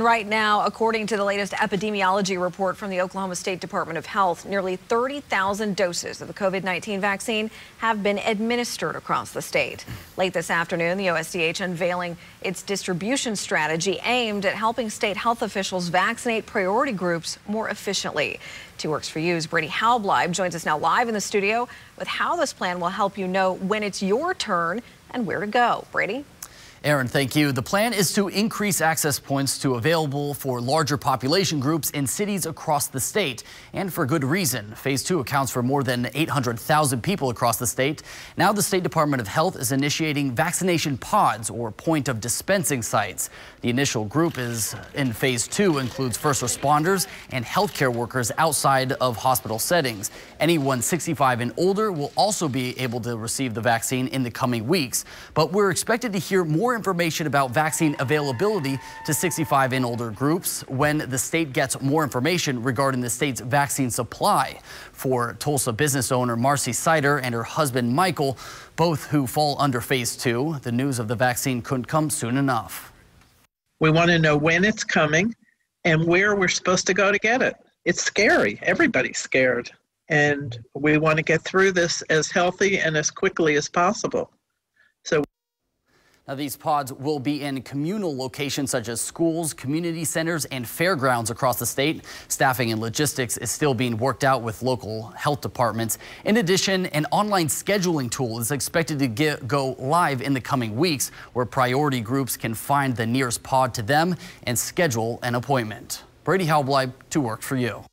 Right now, according to the latest epidemiology report from the Oklahoma State Department of Health, nearly 30,000 doses of the COVID-19 vaccine have been administered across the state. Late this afternoon, the OSDH unveiling its distribution strategy aimed at helping state health officials vaccinate priority groups more efficiently. Two Works for You's Brady Halbleib joins us now live in the studio with how this plan will help you know when it's your turn and where to go. Brady? Aaron, thank you. The plan is to increase access points to available for larger population groups in cities across the state, and for good reason. Phase two accounts for more than 800,000 people across the state. Now the State Department of Health is initiating vaccination pods or point of dispensing sites. The initial group is in phase two includes first responders and healthcare workers outside of hospital settings. Anyone 65 and older will also be able to receive the vaccine in the coming weeks, but we're expected to hear more more information about vaccine availability to 65 and older groups when the state gets more information regarding the state's vaccine supply. For Tulsa business owner Marcy Sider and her husband Michael, both who fall under phase two, the news of the vaccine couldn't come soon enough. We want to know when it's coming and where we're supposed to go to get it. It's scary. Everybody's scared. And we want to get through this as healthy and as quickly as possible. So now, these pods will be in communal locations such as schools, community centers, and fairgrounds across the state. Staffing and logistics is still being worked out with local health departments. In addition, an online scheduling tool is expected to get, go live in the coming weeks where priority groups can find the nearest pod to them and schedule an appointment. Brady Halbleib, to work for you.